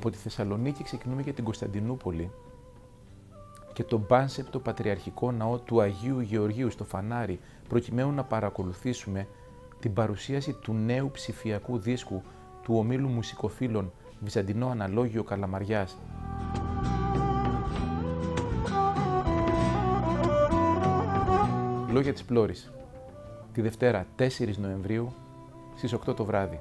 Από τη Θεσσαλονίκη ξεκινούμε για την Κωνσταντινούπολη και τον πάνσεπτο πατριαρχικό ναό του Αγίου Γεωργίου στο Φανάρι, προκειμένου να παρακολουθήσουμε την παρουσίαση του νέου ψηφιακού δίσκου του ομίλου μουσικοφίλων Βυζαντινό Αναλόγιο Καλαμαριάς. Λόγια της Πλώρης. Τη Δευτέρα 4 Νοεμβρίου στις 8 το βράδυ.